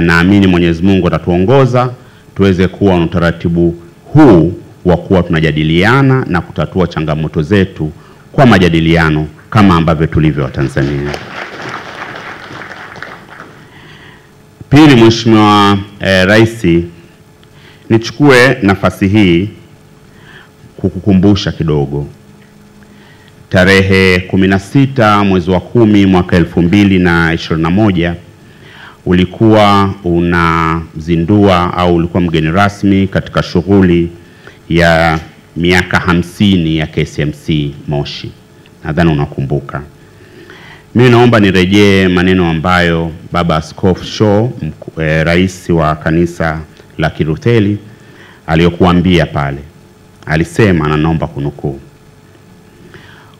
na naamini Mwenyezi Mungu atatuongoza tuweze kuwa na utaratibu huu wa kuwa tunajadiliana na kutatua changamoto zetu kwa majadiliano kama ambavyo tulivyo Watanzania. Pili, Mheshimiwa eh, Rais, nichukue nafasi hii kukukumbusha kidogo tarehe 16 mwezi wa kumi mwaka elfu mbili na ishirini na moja ulikuwa unazindua au ulikuwa mgeni rasmi katika shughuli ya miaka hamsini ya KCMC Moshi, nadhani unakumbuka. Mimi naomba nirejee maneno ambayo Baba Askofu Shaw eh, rais wa kanisa la Kilutheri aliyokuambia pale. Alisema, na naomba kunukuu,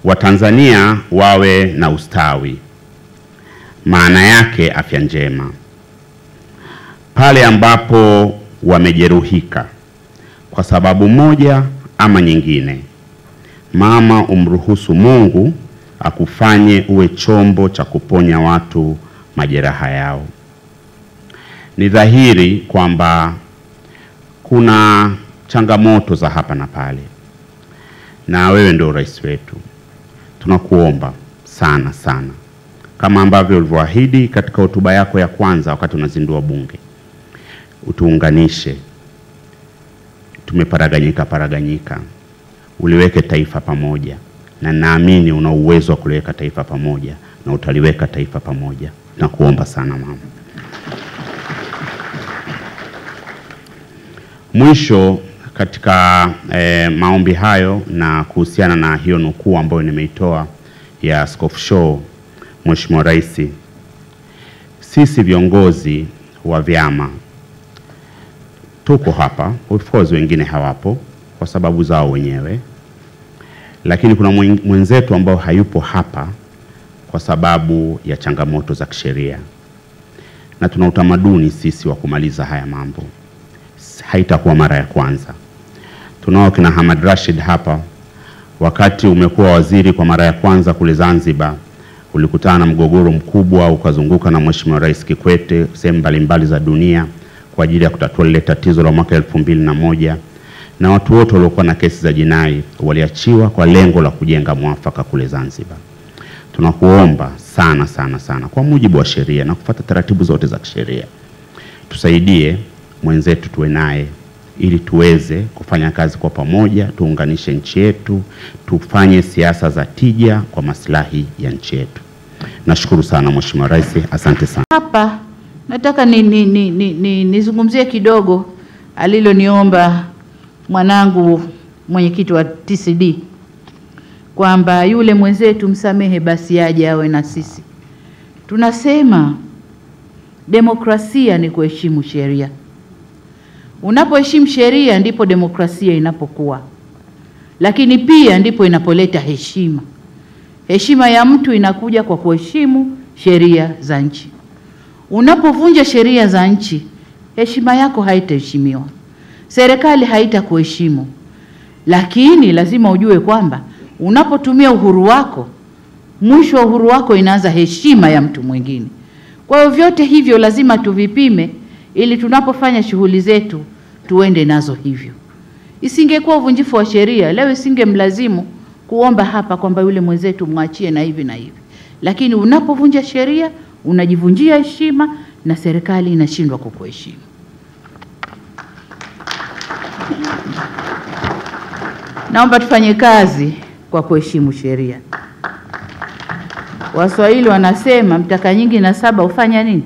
Watanzania wawe na ustawi, maana yake afya njema. Pale ambapo wamejeruhika kwa sababu moja ama nyingine, mama, umruhusu Mungu akufanye uwe chombo cha kuponya watu majeraha yao. Ni dhahiri kwamba kuna changamoto za hapa na pale, na wewe ndio rais wetu, tunakuomba sana sana, kama ambavyo ulivyoahidi katika hotuba yako ya kwanza wakati unazindua Bunge, utuunganishe. Tumeparaganyika paraganyika, uliweke taifa pamoja, na naamini una uwezo wa kuliweka taifa pamoja na utaliweka taifa pamoja. Nakuomba sana mama. Mwisho katika eh, maombi hayo na kuhusiana na hiyo nukuu ambayo nimeitoa ya Askofu Shoo, Mheshimiwa Rais, sisi viongozi wa vyama tuko hapa, of course wengine hawapo kwa sababu zao wenyewe, lakini kuna mwenzetu ambao hayupo hapa kwa sababu ya changamoto za kisheria, na tuna utamaduni sisi wa kumaliza haya mambo haitakuwa mara ya kwanza. Tunao kina Hamad Rashid hapa. Wakati umekuwa waziri kwa mara ya kwanza kule Zanzibar, ulikutana na mgogoro mkubwa, ukazunguka na Mheshimiwa Rais Kikwete sehemu mbalimbali za dunia kwa ajili ya kutatua lile tatizo la mwaka elfu mbili na moja na watu wote waliokuwa na kesi za jinai waliachiwa kwa lengo la kujenga mwafaka kule Zanzibar. Tunakuomba sana sana sana, kwa mujibu wa sheria na kufuata taratibu zote za kisheria, tusaidie mwenzetu tuwe naye ili tuweze kufanya kazi kwa pamoja, tuunganishe nchi yetu, tufanye siasa za tija kwa maslahi ya nchi yetu. Nashukuru sana Mheshimiwa Rais, asante sana. Hapa nataka nizungumzie ni, ni, ni, nizungumzie kidogo aliloniomba mwanangu mwenyekiti wa TCD kwamba yule mwenzetu msamehe basi aje awe na sisi. Tunasema demokrasia ni kuheshimu sheria. Unapoheshimu sheria ndipo demokrasia inapokuwa, lakini pia ndipo inapoleta heshima. Heshima ya mtu inakuja kwa kuheshimu sheria za nchi. Unapovunja sheria za nchi, heshima yako haitaheshimiwa, serikali haitakuheshimu. Lakini lazima ujue kwamba unapotumia uhuru wako, mwisho wa uhuru wako inaanza heshima ya mtu mwingine. Kwa hiyo vyote hivyo lazima tuvipime ili tunapofanya shughuli zetu tuende nazo hivyo. Isingekuwa uvunjifu wa sheria, leo isingemlazimu kuomba hapa kwamba yule mwenzetu mwachie na hivi na hivi, lakini unapovunja sheria unajivunjia heshima na serikali inashindwa kukuheshimu. Naomba tufanye kazi kwa kuheshimu sheria. Waswahili wanasema mtaka nyingi na saba hufanya nini?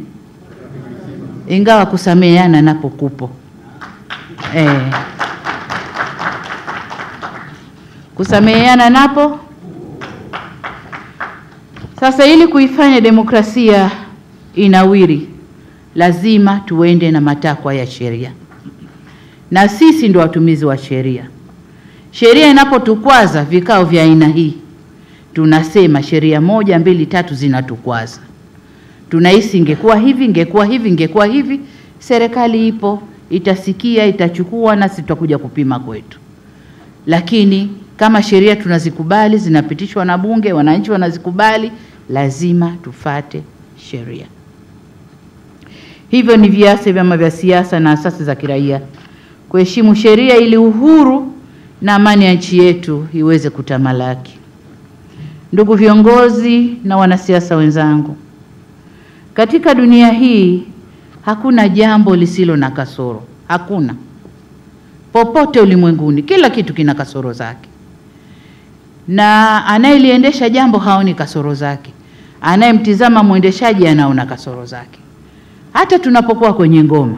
Ingawa kusameheana napo kupo eh. Kusameheana napo. Sasa ili kuifanya demokrasia inawiri, lazima tuende na matakwa ya sheria, na sisi ndio watumizi wa sheria. Sheria inapotukwaza vikao vya aina hii, tunasema sheria moja mbili tatu zinatukwaza, tunahisi ingekuwa hivi, ingekuwa hivi, ingekuwa hivi. Serikali ipo, itasikia, itachukua, nasi tutakuja kupima kwetu. Lakini kama sheria tunazikubali, zinapitishwa na Bunge, wananchi wanazikubali, lazima tufate sheria. Hivyo ni viasi vyama vya siasa na asasi za kiraia kuheshimu sheria ili uhuru na amani ya nchi yetu iweze kutamalaki. Ndugu viongozi na wanasiasa wenzangu, katika dunia hii hakuna jambo lisilo na kasoro, hakuna. Popote ulimwenguni kila kitu kina kasoro zake, na anayeliendesha jambo haoni kasoro zake, anayemtizama mwendeshaji anaona kasoro zake. Hata tunapokuwa kwenye ngoma,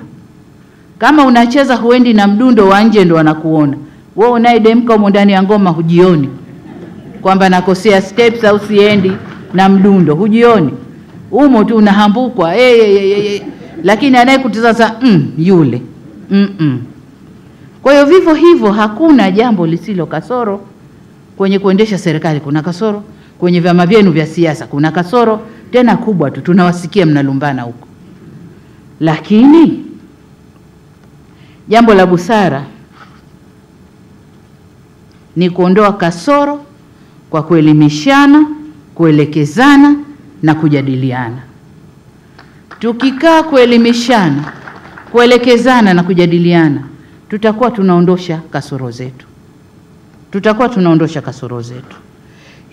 kama unacheza huendi na mdundo wa nje, ndo wanakuona wewe. Unayedemka humo ndani ya ngoma hujioni kwamba nakosea steps au siendi na mdundo, hujioni umo tu unahambukwa hey, hey, hey, hey. Lakini anayekutizaza mm, yule mm -mm. Kwa hiyo vivyo hivyo hakuna jambo lisilo kasoro. Kwenye kuendesha serikali kuna kasoro, kwenye vyama vyenu vya siasa kuna kasoro, tena kubwa tu, tunawasikia mnalumbana huko. Lakini jambo la busara ni kuondoa kasoro kwa kuelimishana, kuelekezana na kujadiliana. Tukikaa kuelimishana, kuelekezana na kujadiliana, tutakuwa tunaondosha kasoro zetu, tutakuwa tunaondosha kasoro zetu.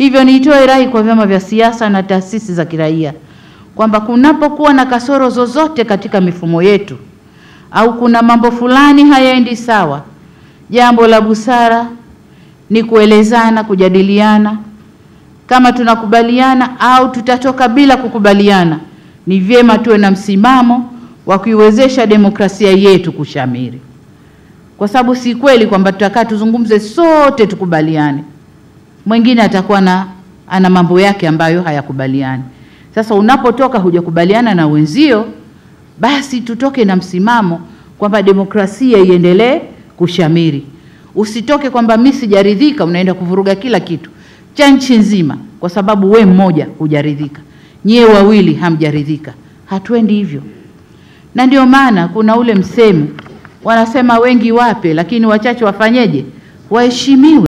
Hivyo niitoe rai kwa vyama vya siasa na taasisi za kiraia kwamba kunapokuwa na kasoro zozote katika mifumo yetu au kuna mambo fulani hayaendi sawa, jambo la busara ni kuelezana, kujadiliana. Kama tunakubaliana au tutatoka bila kukubaliana, ni vyema tuwe na msimamo wa kuiwezesha demokrasia yetu kushamiri, kwa sababu si kweli kwamba tutakaa tuzungumze sote tukubaliane. Mwingine atakuwa na ana mambo yake ambayo hayakubaliani. Sasa unapotoka hujakubaliana na wenzio, basi tutoke na msimamo kwamba demokrasia iendelee kushamiri. Usitoke kwamba mimi sijaridhika, unaenda kuvuruga kila kitu cha nchi nzima kwa sababu we mmoja hujaridhika, nyie wawili hamjaridhika. Hatuendi hivyo, na ndio maana kuna ule msemo wanasema, wengi wape, lakini wachache wafanyeje? Waheshimiwe.